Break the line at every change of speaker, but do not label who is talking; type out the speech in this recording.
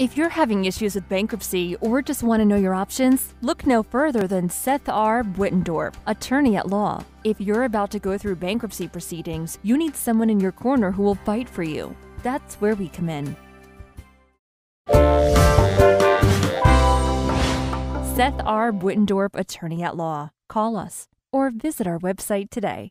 If you're having issues with bankruptcy or just want to know your options, look no further than Seth R. Buitendorp, attorney at law. If you're about to go through bankruptcy proceedings, you need someone in your corner who will fight for you. That's where we come in. Seth R. Buitendorp, attorney at law. Call us or visit our website today.